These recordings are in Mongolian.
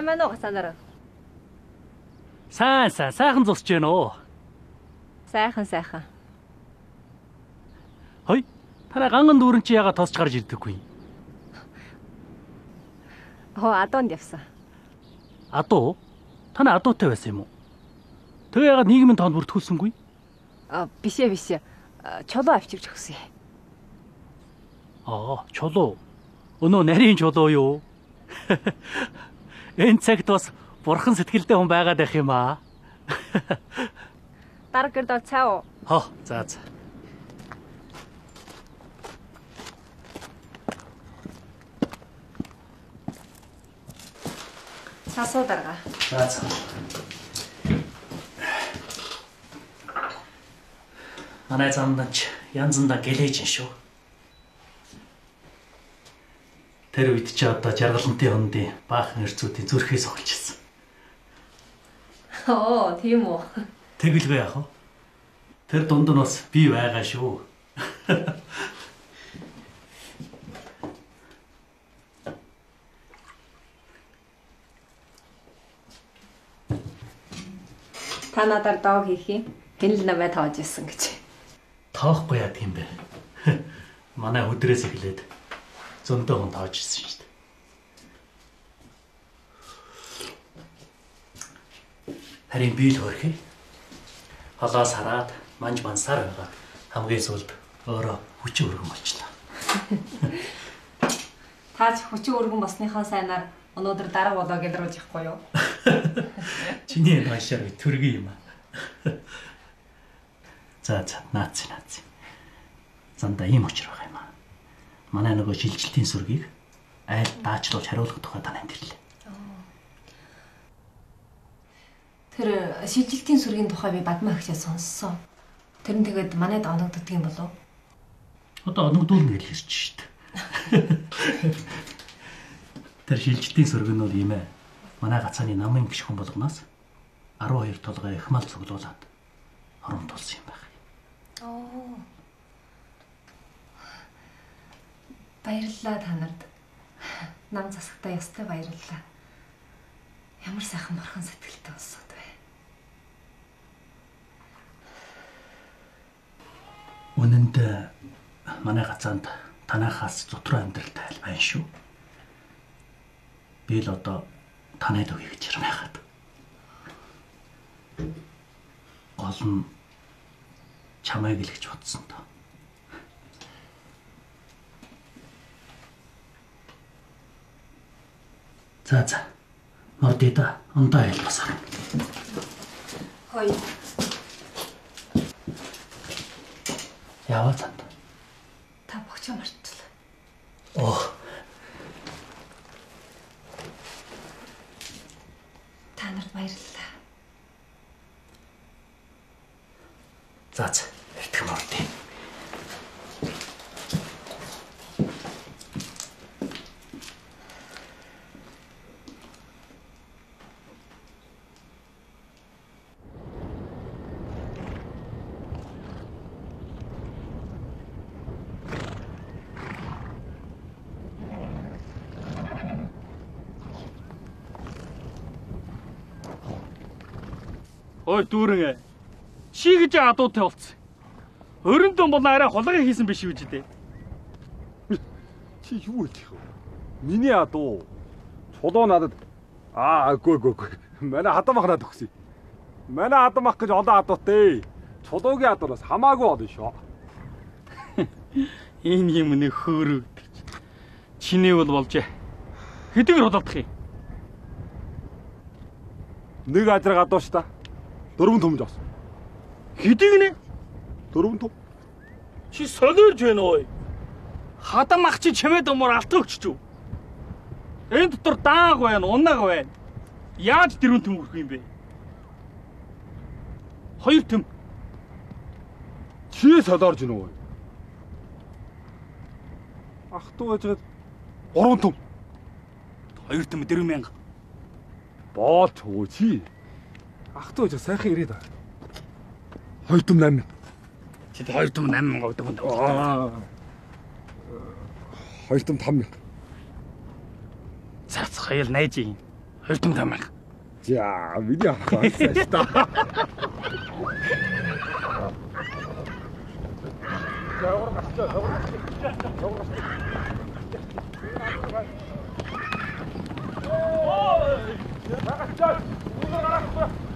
Сайн байна уу гасанаар? Сайн сайн сайхан зусж гэнэ үү? Сайхан сайхан. Хой. Танай ганган дүүрэн чи яга тосч гарч ирдэггүй. Оо адуунд явсан. Адуу? Танай адуутай байсан юм уу? Тэг ягаад нийгмийн тоонд бүртгүүлсэнгүй? А биш ээ биш ээ. Чулуу авчирч өгсөн юм. Аа, чулуу. Өнөө нарийн чулуу юу? Энэ цагт бас бурхан сэтгэлдээ хүн байгаад байх юм аа. Дараг гэрд бол цаа уу? Хоо, за за. Сасуу дарга. За за. Манай замдач янзанда гэлээж шүү. Тэр үед чи одоо жаргалантын хондын баахан эрцүүдийн зүрхээс огч ирсэн. Оо, тийм үү. Тэгэлгүй яах вэ? Тэр дунд нь бас би байгаа шүү. Та надаар дог хийх юм. Хэн л намайг тоож исэн гэж. Тоохгүй яа тийм бэ? Манай өдрөөс эхлээд зөндөө хүн тоож ирсэн шүү дээ. Харин би л хөрхий. Холоос хараад манж мансаар байгаа. Хамгийн сүлд өөрөө хүчин өргөн болчихлоо. Таач хүчин өргөн босныхаа сайнаар өнөөдөр дарга болоо гэлрүүлж явахгүй юу? Чиний энэ машаар төргий юм аа. За за наац наац. Занда ийм учир байгаа юм аа. Манай нөгөө шилжилтийн сүргийг айл даачруулж хариулах тухай тананд ирлээ. Тэр шилжилтийн сүргийн тухай би бадмаа хчээ сонссон. Тэр нь тэгээд манайд оногддог юм болов? Одоо оногдуулна гэж хэлж шít. Тэр шилжилтийн сүрэг нь бол юм ээ. Манай гацааны намын гişхэн болгоноос 12 толгой их мал цуглуулад хором тулсан юм байна. Оо. Баярлалаа та нарт. Нам засагтаа ястай баярлалаа. Ямар сайхан морхон сэтгэлтэй болсод бай. Үнэнд манай гацаанд танахаас зутруу амьдралтай аль байна шүү. Би л одоо танайд өгье гэж ярмайхад. Гол нь чамайг л гэж бодсон тоо. За за. Модида ондоо хэлбасаар. Хой. Яваа цанд. Та богчоо мартчихлаа. Оо, Та нарт баярлалаа. за за. Итгэх морди. Ой дүүрэн. Чи гэж адуутай болцсон. Өрөндөө бол арай хулгай хийсэн биш үү дээ. Чи юу хэлэх вэ? Миний адуу. Чулуу надад аа үгүй үгүй үгүй. Манай хадам ах надад өгсөн. Манай хадам ах гэж олон адуутай. Чулуугийн адуураас хамаагүй олон шоо. Энэ юм нэг хөөрөг. Чиний бол болж хэдийгээр худалдах юм. Нэг ажраг адуу ш та. Дөрвөн төмж авсан. Хэдийг нэ? Дөрвөн төм. Чи солиорж байна ой. Хадам ах чи чимээд өмөр алтан өгч чүү. Энэ дотор дааг байна, унаг байна. Яаж дөрвөн төм хүрэх юм бэ? Хоёр төм. Чи солиорж гинөө. Ах トゥ ажраад гурван төм. Хоёр дөрвөн мянга. Боолч өө чи. Ах トゥ ажраа сайхан ирээд аа. Хоёр төм 8. Чи хоёр төм 8 мянга өгдөг. Аа. Хоёр төм 5 мянга. Цац хоёул найж юм. Эрдэм тамиг. За миний ах байсан ш та. Чадварсаа.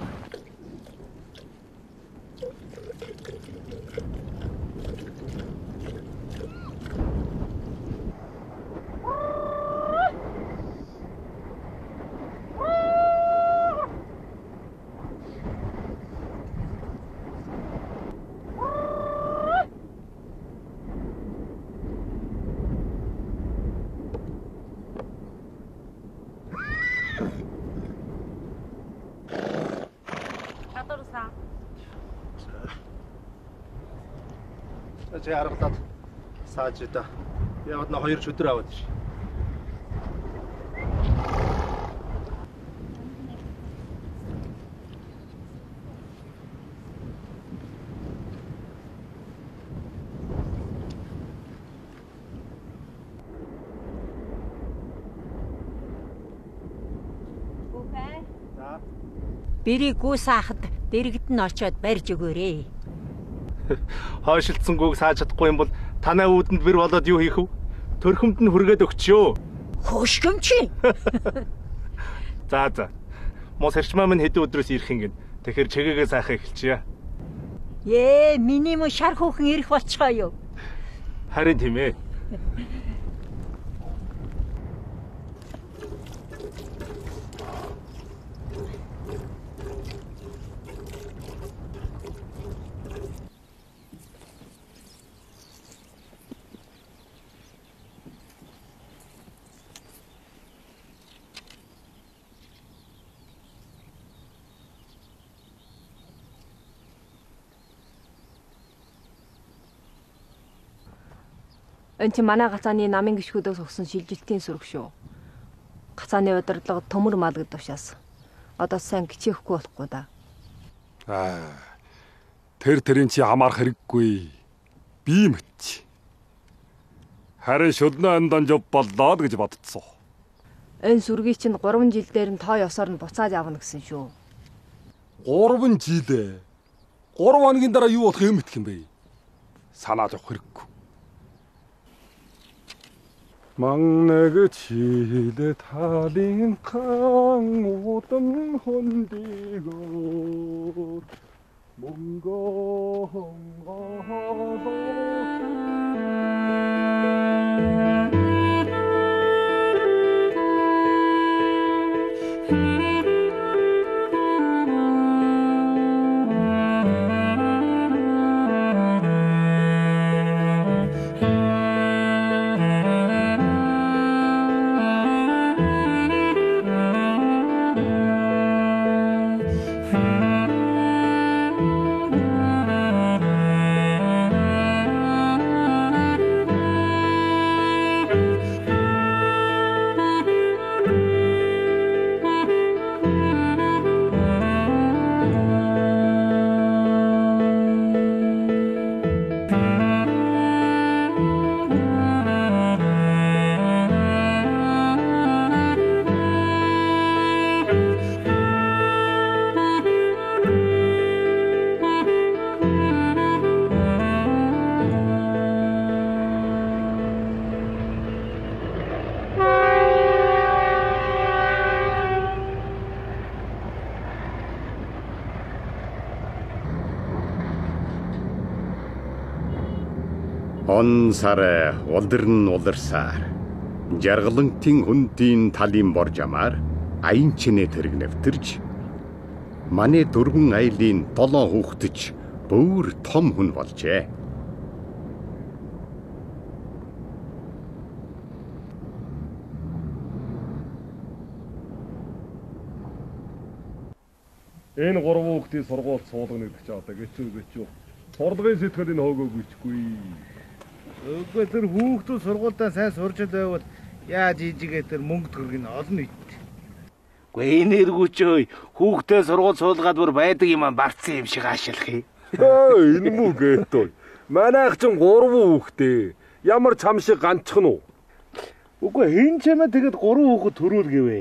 Чи харгалаад сааж да. Яваад на хоёр ч өдөр аваад ш. Бэрийг гүйсаахад дэрэгд нь очиод барьж өгөөрэй. Хойшилцсан гүг сааж чадахгүй юм бол танай үүдэнд бэр болоод юу хийх вэ? Төрхөмд нь хүргээд өгчөө. Хөшгөмчи. За за. Мос хэрчмаа минь хэдэн өдрөөс ирэх юм гин. Тэгэхээр чигээгээ сайхан эхэлчихье. Ээ, миний мө шар хүүхэн ирэх болчихоо юу? Харин тийм ээ. Энэ чи манай гацааны намын гişгүүдээс өгсөн шилжилтийн сүрэг шүү. Гацааны удирдлага төмөр малгад тушаас. Одоо сайн гिचээхгүй болохгүй да. Аа. Тэр тэрийн чи хамаарах хэрэггүй. Би мэт. Харин шүднэ андан жоб боллоо гэж бодцсон. Энэ сүргийг чинь 3 жил дээр нь тоо ёсоор нь буцааж авна гэсэн шүү. 3 жил. 3 хоногийн дараа юу болох юм битэх юм бэ? Санаад явах хэрэггүй. 막내 그 지대 달인 강못없는 혼디고 몸공하도 Он сар улдэрн уларсаар жаргалантын хүндийн талын боржамаар аян чинээ тэрэг нэвтэрж манай дөрвөн айлын долоон хүүхдэж бөөр том хүн болжээ. Энэ гурван хүүхдийн сургууль суулгана гэдэг чи одоо гэчүү гэчүү. Сурлагын сэтгэл энэ хөөгөөг ичгүй. Үгүй тэр хүүхдүүд сургуультаа сайн сурч байвал яаж ийжигээ тэр мөнгө төгрөг нь олно ит. Гүй энергүүчөө хүүхдээ сургууль суулгаад бүр байдаг юм аа барцсан юм шиг аашилах юм. Өө энэ мүү гээтой. Манайх ч гурван хүүхдээ. Ямар чам шиг ганцхан уу? Үгүй хэн ч юмаа тэгэд гурван хүүхэд төрүүл гэвэ.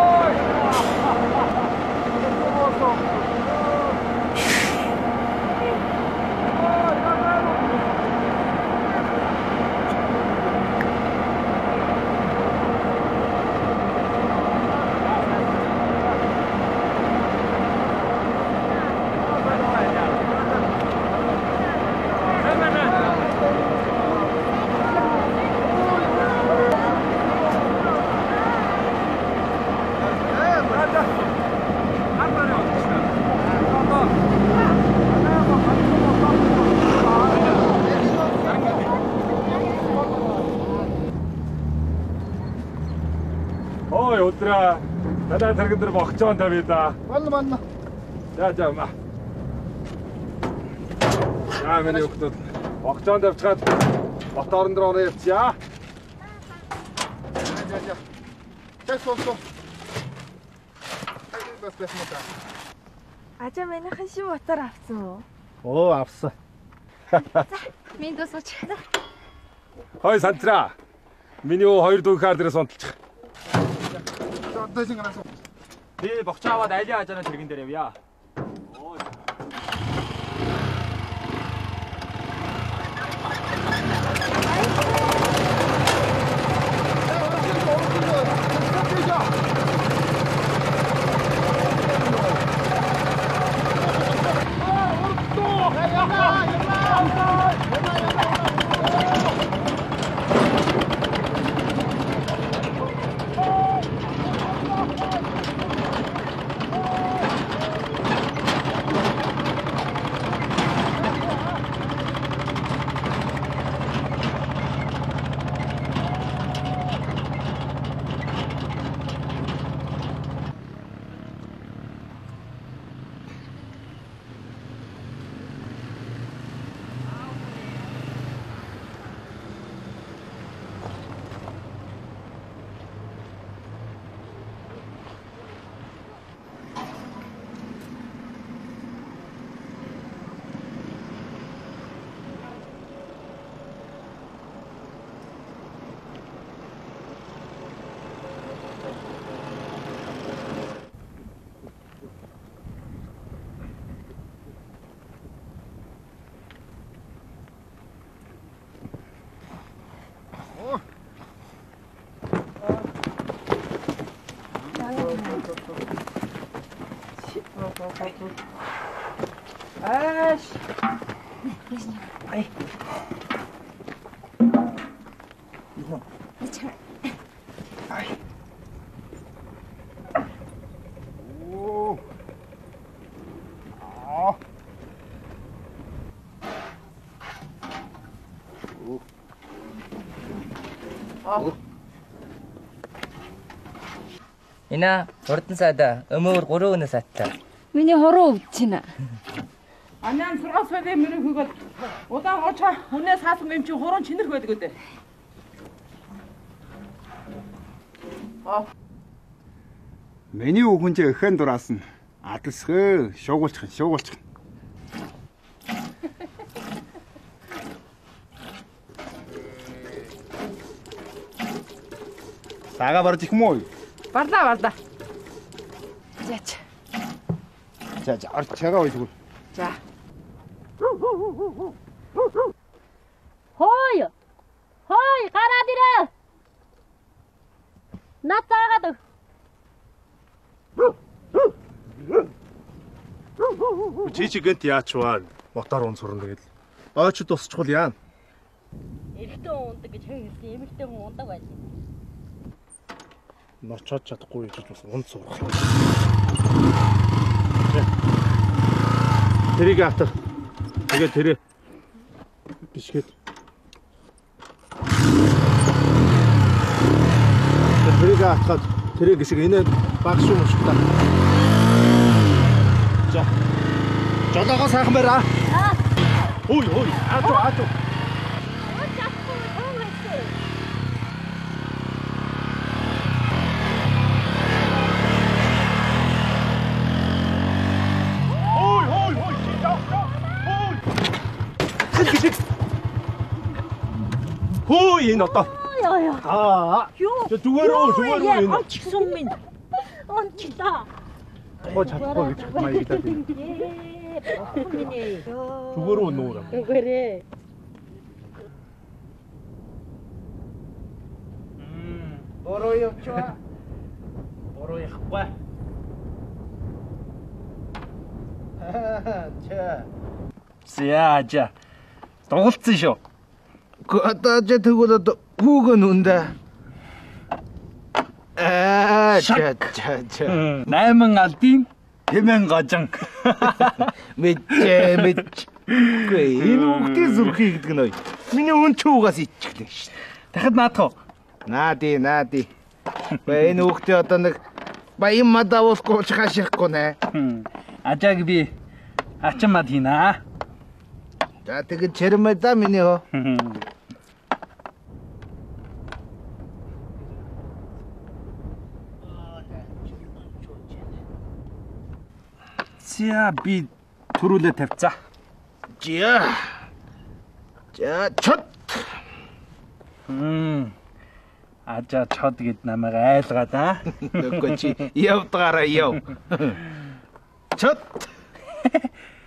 Танай тэрэгэн дээр богцоон тавья да. Болно болно. За за ма. За миний хүмүүс богцоон тавьчихад моторн дээр ороо явчихъя. За за. Чек сонсоо. Бас бас мотор. Ажа манайхан шив мотор авсан уу? Оо авсан. Минь дусууч. Хой сантраа. Миний хоёр дүүхаар дээрээ сонтолчих. Одоо шинэ гараас. Би богцоо аваад айлын ажаанаа тэрэгэн дээр явъя. Ина урдан сайда өмөр 3 өнөөс аттаа. Миний хороо өвчнө. Анаа сургаас байдаг мөрөө хөөгөл удаан очоо хүнээс хаасан юм чи хуран чинэрх байдаг үдэ. Миний үгэн чи өхөн дураасан. Адалсхөө, шуугуулчих, шуугуулчих. Сага барж их муу. Барлаа барлаа. Яач. За за орч чагаа уйсгүй. За. Хой! Хой, гараад ирээ. Над заагаад өг. Чи чи гэнт яачваа мотор уун сурна тэгэл. Ойчд тусчихвал яана. Эрэгтэй ундаг гэж хэн хэлсэн. Эмэгтэй хүн ундаг байж. Ночоод чадахгүй гэж бас унд сурах. Тэрийг автар. Тэгээ тэрэ бишгээд. Тэрийг автахад тэрийг гисэг энэ багш юм шүү дээ. За. Жолоогоо сайхан байраа. Ой ой аату аату. Ой ой ой. Ой. Хөө энэ одоо. Яа яа. Аа. Зүгээр үү, зүгээр үү энэ. Онцгсон минь. Онцлаа. Оо чадахгүй гэж маяглаад байна. Зүгээр үү нуур. Үгээрээ. Бороо явчаа. Бороо яахгүй. Ча. Зяажа. Дугалцсан шүү. Одоо ч тэгвэл одоо хүүгэн үндэ. Аа ча ча ча. 8 алдын хэмээн гожин. Мэдээ мэд. Гүй энэ хүүхдийн зүрхий гэдэг нь ой. Миний өн ч уугаас иччихлээ шүү. Дахид наадах уу? Наади наади. Бэ энэ хүүхдээ одоо нэг баян мад авуулахгүй ч хашихгүй нэ. Ажааг би ачмад хийнаа. За тэгээд чэрмэ да миний хоо. За би төрүүлээ тавьцаа. За. За чот. Хм. Ажа чод гэд намайг айлгаад аа. Үгүй чи явдгаараа яв. Чот.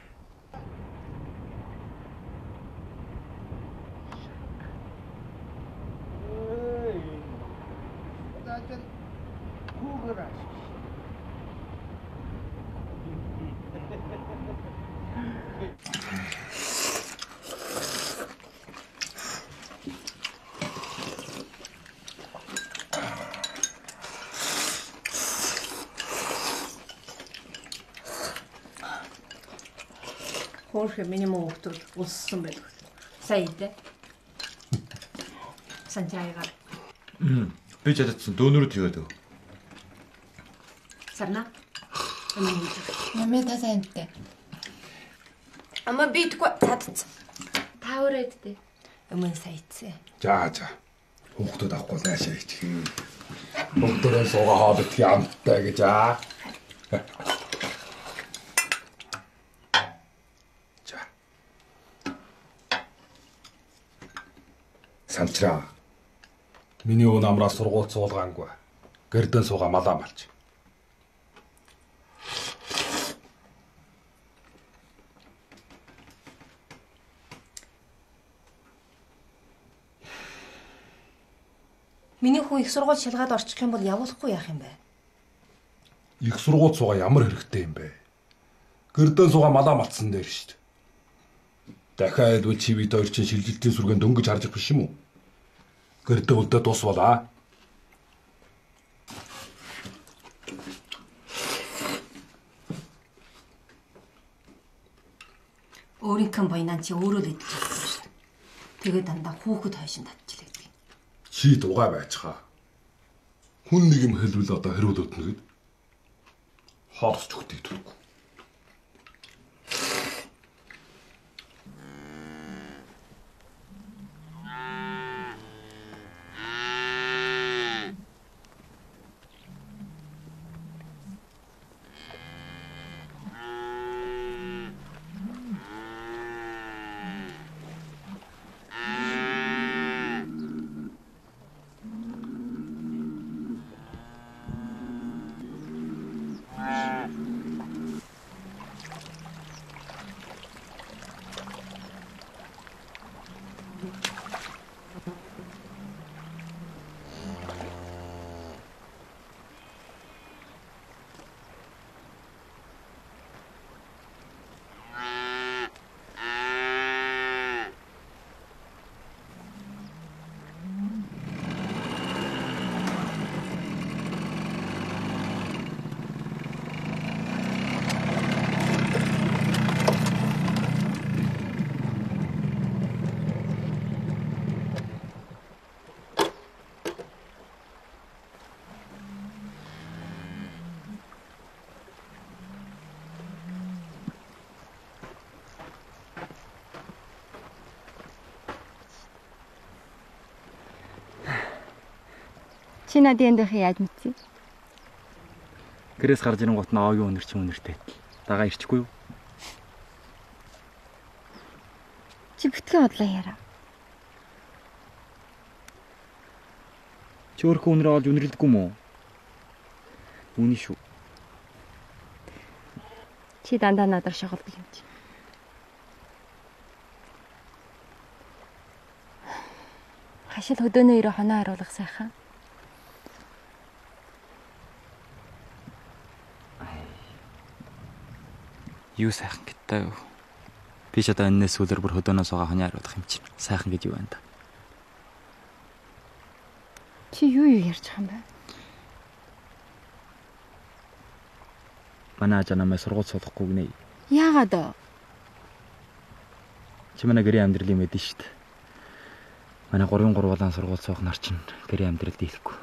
Хөөхө миний мөнгөтөл улссан байдаг. Сайн идэ. Санчаагаар Би чадсан дөөнөрөө тэгээд өг. сарна. Намээ та сайн дээ. Ама би тэггүй цадц. Та өөрөө идэ. Өмнө саяцсан. За за. Хүүхдүүд авахгүй наашаа ичих. Бүгдээрээ суугаа хоолот ямтай гэж аа. Санчраа. Миний өө намраа сургууль суулгаангүй. Гэрдэн суугаа малаа малч. Миний хүн их сургууль шалгаад орчих юм бол явуулахгүй яах юм бэ? Их сургууль суугаа ямар хэрэгтэй юм бэ? Гэрдэн суугаа малаа малцсан дээр шүү дээ. Дахиад айлбал чи бид хоёр чинь шилжилтийн сүргэн дөнгөж харж биш юм уу? Гэрдэн үлдээ тус болаа. Өөрийнхөө баянаа чи өөрөө л идэж чадсан шүү дээ. Тэгээд дандаа хүүхэд хойшин татчихлаа гэдэг. Чи дугаа байцгаа. Хүн нэг юм хэлвэл одоо хэрүүл өтнө гэд. Хоолсч өгдөг Чи надад энд байх яаж мэдсэн? Гэрээс гарч ирэн гот ноогийн өнөр чи өнөртэй. Дагаа ирчихгүй юу? Чи битгий бодлоо яараа. Чи өөрөө өнөрөө олж үнэрлэдэггүй мүү? Үүний шүү. Чи дандаа надаар шоголдог юм чи. Хашил хөдөөнөө ирээ хоноо харуулах сайхан. Юу сайхан гэдтэй юу? Би ч одоо энэс сүлэр бүр хөдөөнөөс байгаа хонио харуулах юм чинь. Сайхан гэж юу байна да? Чи юу юу ярьж байгаа юм бэ? Манай ажаа намайг сургууль суулгахгүй гинэ. Яагаад вэ? Чи манай гэрийн амьдралын мэдэн шүү дээ. Манай 3 гурвуулан сургууль суух нар чинь гэрийн амьдрал дийлэхгүй.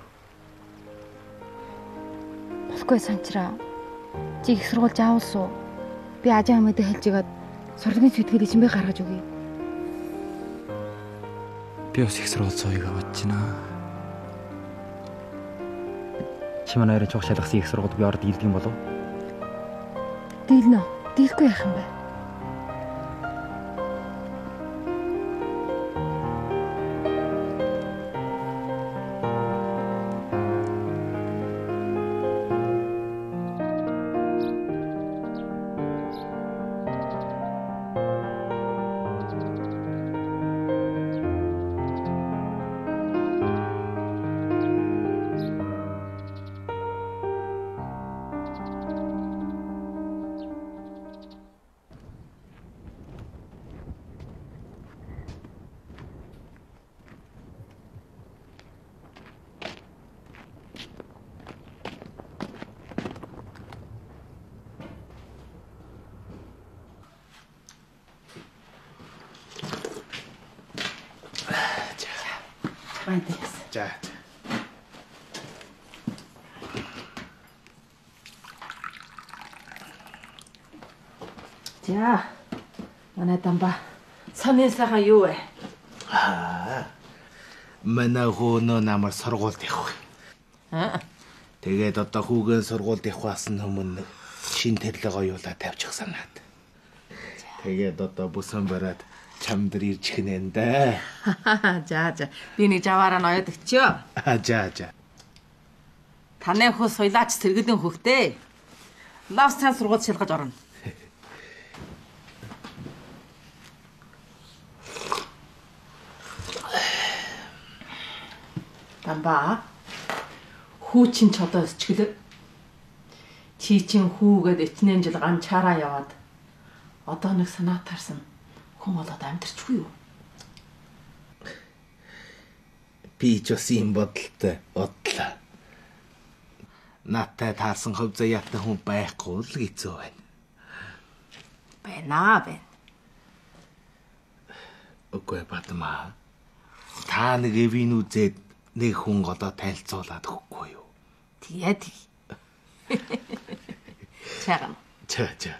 Босгүй санчраа. Чи их сургууль заавалсуу. Би ажаа хамаатай хэлж игээд сурлагын сэтгэл ичмээ гаргаж өгье. Би бас их сургууль сууяг аваад байна. Чи манай хоёрын чухал шалгасан их сургуульд би орд дийлдэг юм болов? Дийлнэ. Дийлэхгүй яах юм бэ? Баярлалаа. За. За. Манай дамба. Сонин сайхан юу вэ? Аа. Манай хөөнөө намар сургуульд явах. Аа. Тэгээд одоо хүүгээ сургуульд явахаас өмнө шин тэрлэг оюулаа тавьчих санаад. Тэгээд одоо бүсэн бараад чамдар ирж гинэн дээ. За за. Би нэг жаваараа ноёд өгчөө. За за. Таны хөө соёлаач сэргэлэн хөхтэй. Лав цаа сургууль шалгаж орно. Дамба. Хүү чин ч одоо өсчгэлээ. Чи чин хүүгээд этнэн жил ганчаараа яваад одоо нэг санаа тарсан хүн болоод амьдрчихгүй юу? Би ч бас юм бодолтой бодлоо. Наттай таарсан хөв заяатай хүн байхгүй л хэцүү байна. Байна байна. Үгүй батмаа. Та нэг эвийн үзээд нэг хүн одоо тайлцуулаад өгөхгүй юу? Тэгээ тэг. Чагам. Ча ча.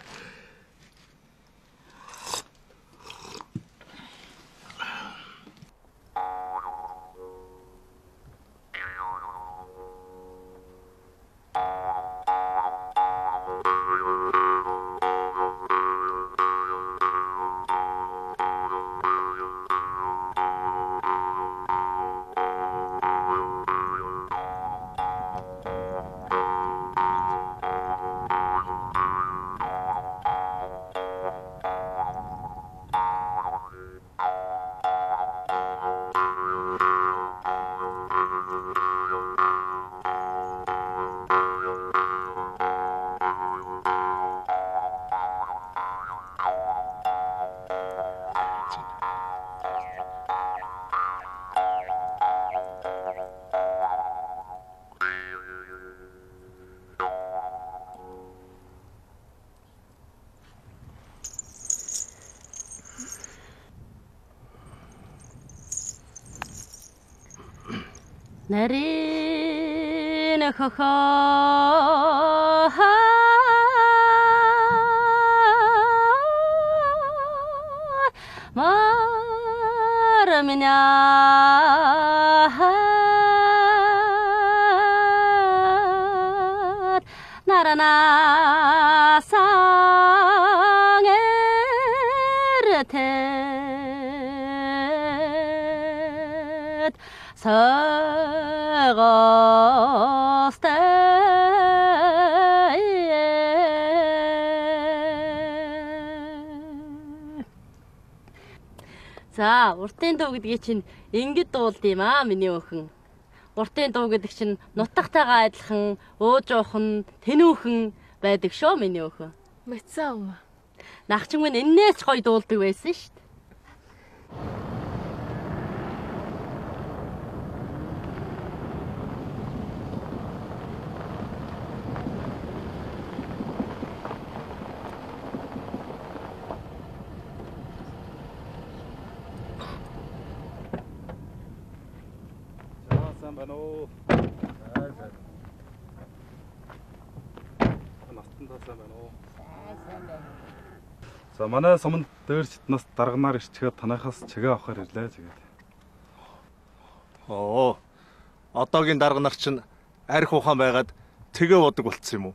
Narina re na narana sangertet уртын дуу гэдгийг чинь ингэж дуулд юм аа миний өхөн. Уртын дуу гэдэг чинь нутагтайгаа адилхан, уужуухан, тэнүүхэн байдаг шүү миний өхөн. Мэдсэн. Нахчин минь эннээс ч гоё дуулдаг байсан шүү дээ. Сайн байна уу? За за. Настан тасан байна уу? За манай суманд дээр читнаас дарганаар ирчгээд танахаас чигээ авахар ирлээ тэгээд. Оо. Одоогийн дарга нар чинь арх ухаан байгаад тэгээ бодог болцсон юм уу?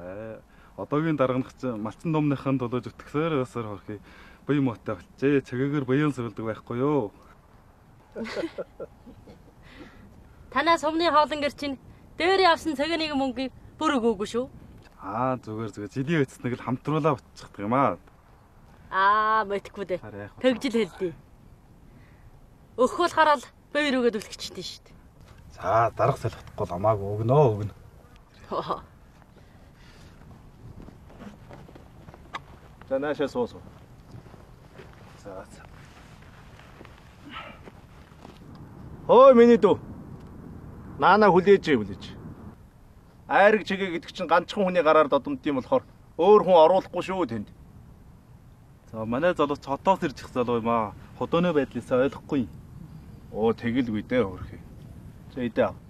Аа, одоогийн дарганах чинь малцсан номныхын төлөөж өтгсээр байсаар хорхи бие мотой болчээ. Чигээгээр баян сөрөлдөг байхгүй юу? Танаа сумны хоолон гэр чинь дээр явсан цагийн нэг мөнгөийг бүр өгөөгүй шүү. Аа, зүгээр зүгээр. Жилийн эцэснэг л хамтруулаа утчихдаг юм аа. Аа, мэдхгүй дээ. Тэгжил хэлдий. Өгөх болохоор л баяр өгөөд үлгчихдээ шүү дээ. За, дарга солихгүй амаагүй өгнөө өгнө. За наашаа суус. За за. Хөөе миний дүү. Наана хүлээж хүлээж. Айраг чигээ гэдэг чинь ганцхан хүний гараар додомд юм болохоор өөр хүн оруулахгүй шүү тэнд. За, манай залууч хотоос ирж их залуу юм аа. Ходооны байдлаасаа ойлгохгүй. Оо тэгэлгүй дээ хөрхий. За идэ. Нэгэн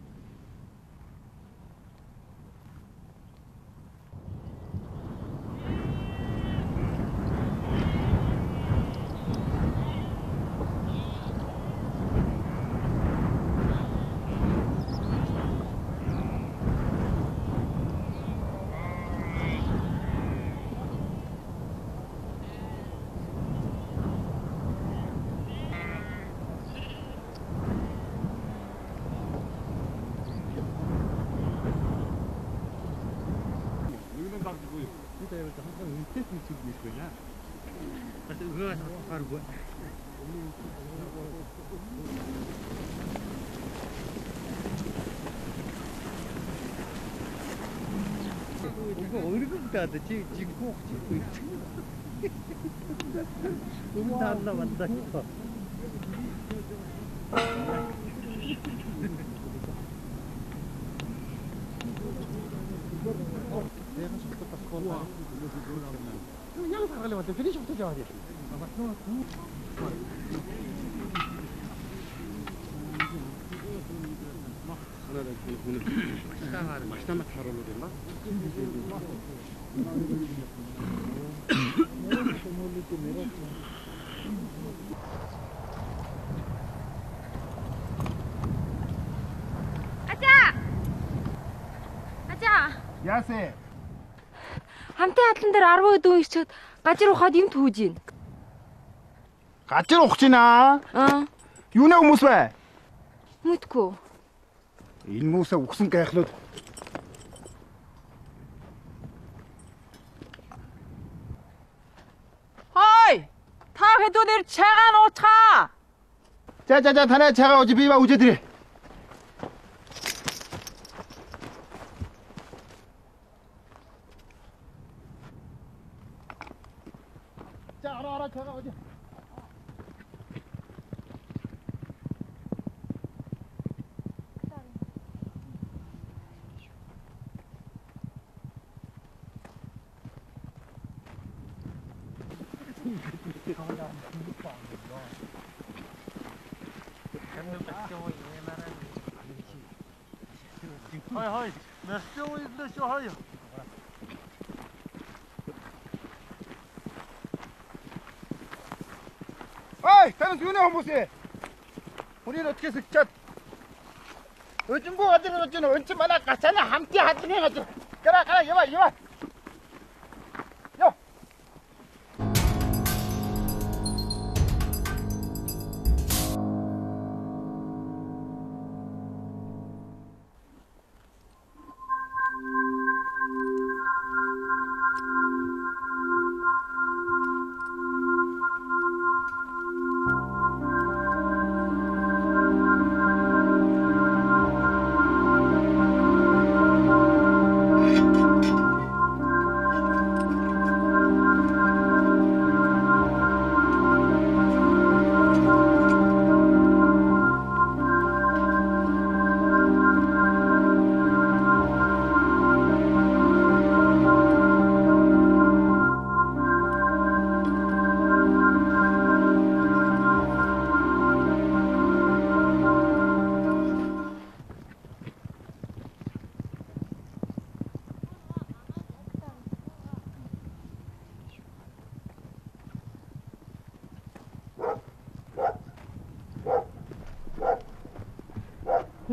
бид аявал хамгийн үнэтэй зүйл нэх байна. Тэгвэл өөрөө харахгүй. Үгүй өргөн даад чи жинхэнэ хөх чи. Өмнө таанна батлаа. яваад ирсэн. Батнууд хаагаар машинамаа харуулдаг юм ба. Ачаа. Ачаа. Яасэ. Хамтын хадлан дээр 10 өдөр ирчээд Газар ухаад юм түүж ийн. Газар ухаж гинэ аа. Юу нэ хүмүүс вэ? Мэдгүй. Энэ хүмүүсээ үгсэн гайхлууд Хой! Та хэдүүнээр чагаа нуутгаа. За за за танай чагаа ууж би ба үжээд ирээ. 看到我就。はいはい、熱唱、熱唱、はいよ。Ой, танаас юу нэ хүмүүс ээ? Үнийг өтгөөс өччаад. Өжингүү газар гэж байна. Үн чинь манай гацааны хамтын хадлын газар. Гэрэ гараа яваа яваа.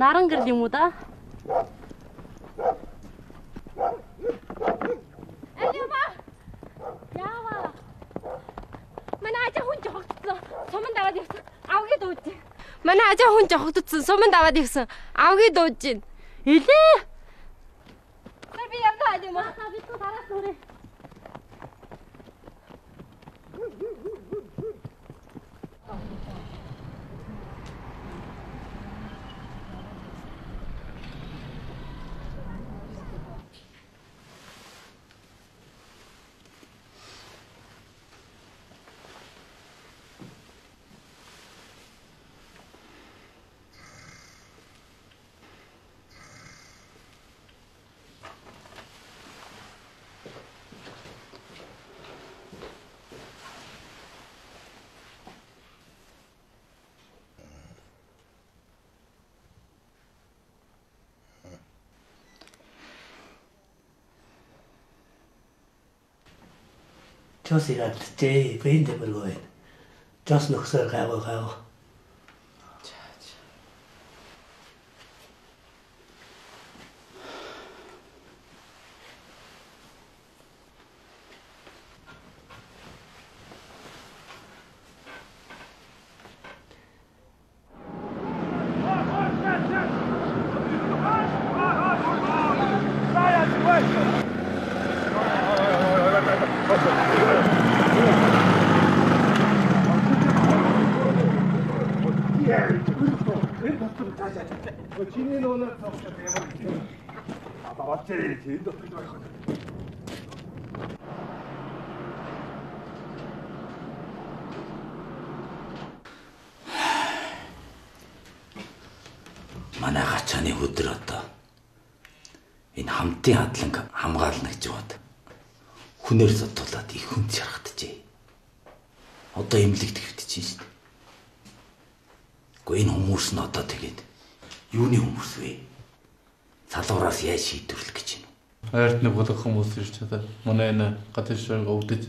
Наран гэрэл юм уу да? Алима! Яава! Манай ажаа хүн жохогдсон. Суманд аваад явсан. Авгийн дууж. Манай ажаа хүн жохогдсон. Суманд аваад явсан. Авгийн дууж. Илээ. Тэр би явна алима. Та бид тараас нүрээ. Жосыг алдчихээ. Бэйн дэвэргүй байна. Жос нөхсөр гайгүй гайгүй. Чиний нуунаас цогцоод ямар гэх юм. Одоо очие тэнд дотор байх нь. Манай гачааны өдөр одоо хамтын хадланг хамгаална гэж бод. Хүнээр зодтолоод их хүнд шархтжээ. Одоо имлэгдэх хэвтэж шин. Гэхдээ энэ хүмүүс нь одоо тэгээд юуны хүмүүс вэ? Салуураас яаж шийдвэрлэх гэж байна? Хайрт нэг болох хүмүүс ирж чадаад манай энэ гадаа шиг өвдөж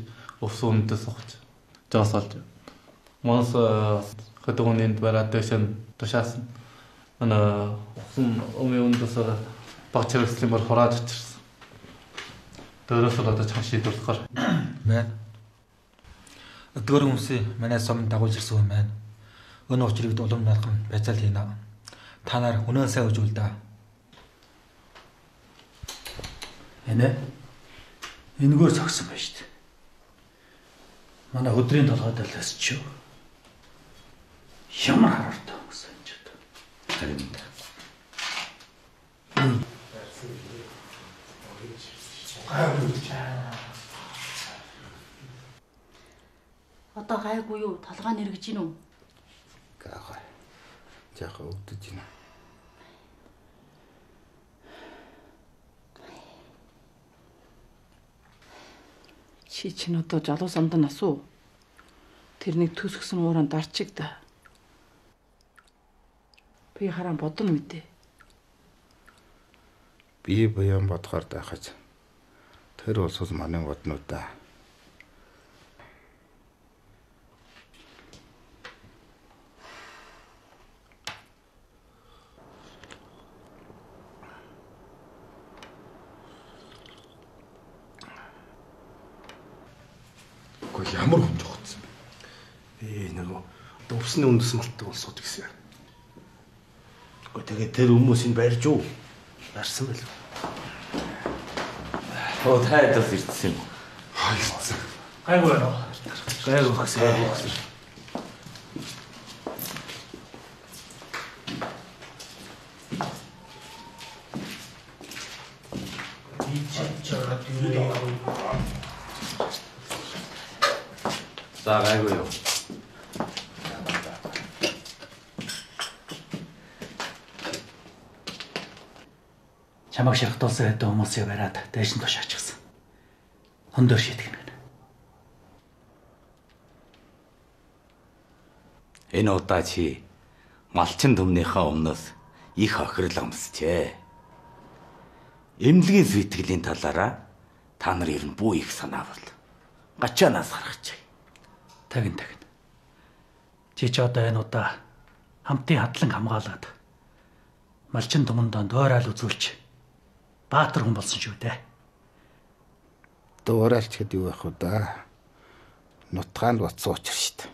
өвсөн үндэс сохч жаасалж. Манс хэдгүүнд бараад дэшэн тушаасан. Ана өвсөн өвөө үндэс багчрагслын бар хурааж очирсан. Дөрөөс л одоо чам шийдвэрлэх гар. Мэн. Өдгөр хүмүүсийн манай сум дагуулж ирсэн юм байна. Өн учрыг улам нархан байцаал хийнэ. Та нар өнөө сайн үжүүл да. Энэ энэгээр цогсон байна шүү дээ. Манай өдрийн толгойд л өсч юу. Ямар хараартай гэсэн юм ч одоо. Харин Одоо гайгүй юу? Толгой нэргэж гин үү? Гайхаа. Жаахан өвдөж байна. Чи чинь одоо жалуу самдан насуу. Тэрнийг төсгсөн ууран дарчиг да. Би хараа бодно мэдээ. Би буян бодохоор дайхаж. Тэр болсол манай годнуудаа. Гү ямар хүн жоохотсон бэ? Ээ нөгөө дувсны үндэс малттай болсод гэсэн. Гү тэгээ тэр хүмүүс энэ барьж юу? Барсан байлгүй. Ovo daje to sišta, sinu. Hajde, Hajde, Hajde, Hajde, Hajde, Hajde, Hajde, Hajde, Hajde, Hajde, Шархтуулсан хэдэн хүмүүсийг бариад дээш нь тушаачихсан. Хондөр шийдэх юм байна. Энэ удаа чи малчин төмнийхээ өмнөөс их охирол амсчээ. Эмнэлгийн сэтгэлийн талаараа та нар ер нь бүү их санаа бол. Гачаанаас гаргачих. Тагин тагин. Чи ч одоо энэ удаа хамтын хадлан хамгаалаад малчин тумандаа дойраал үзүүлж баатар хүн болсон шүү дээ. Дуурайлч гэдэг юу байх вэ да? Нутгаанд бацсан учир шүү дээ.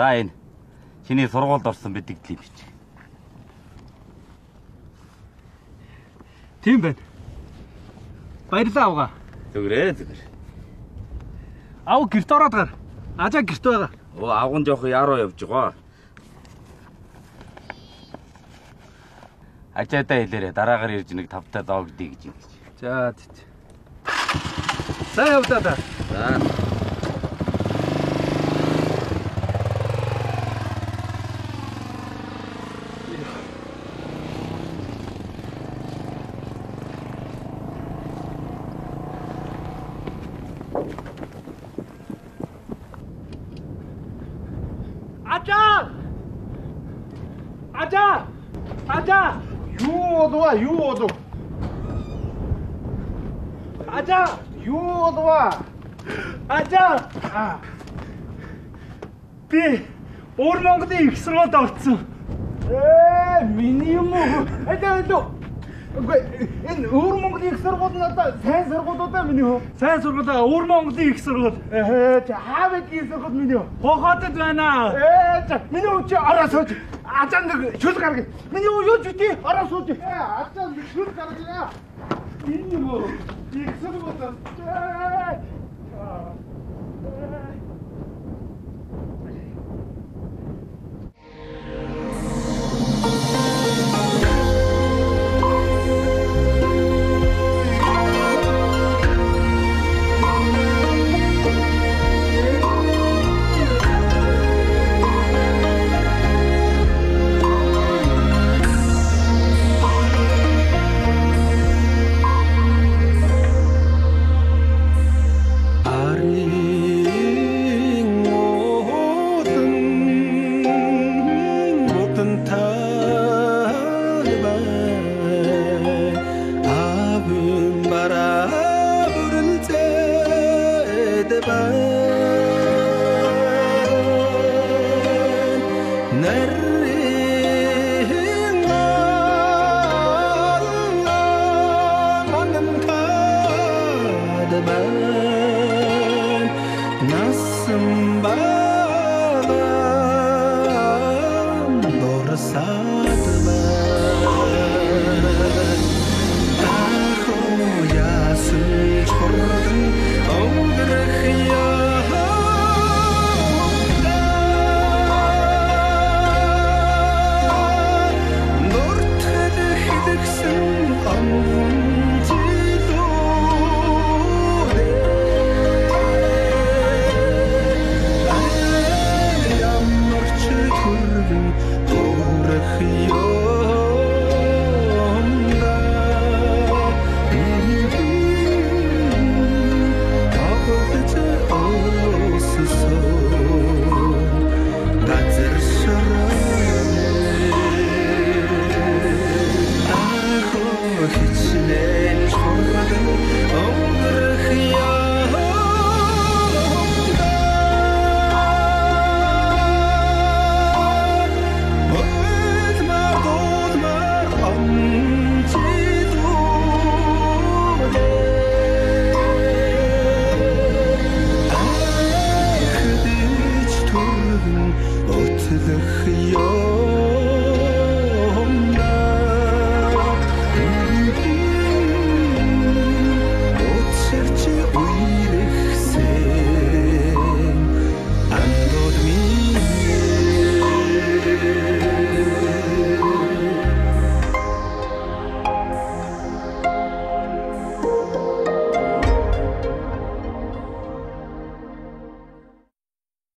За энэ чиний сургуульд орсон бэдэгдлийн бич. Тийм байна. Баярлалаа авгаа. Зүгрээ зүгэр. Ав гэрт ороод гар. Ажаа гэрт байгаа. Оо авган жоох яруу явж байгаа. Ачаадаа хэлээрэ дараагаар ирж нэг тавтай доогдъё гэж юм гэж. За тий. Сайн явдаа да. За. Ажаа! Ажаа! Ажаа! Юу болов юу болов? Ажаа! Юу болов? Ажаа! Би уур Монголын их сургуульд орсон. Ээ, миний юм уу? Эдээ эдээ. Үгүй энэ өвөр Монголын их сургууль нь одоо сайн сургуулиудаа миний хөө. Сайн сургуулаа уур Монголын их сургууль. Ээ, чи Хавэдгийн сургууль миний хөө. Хохотод байна. Ээ, миний үчи ороо сууж. Ажаан нэг шүл гаргая. Миний юу юу зүти ороо сууж. Нэг шүл гаргая. Энэ юм уу? Их сургууль.